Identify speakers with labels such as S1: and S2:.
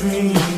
S1: dream.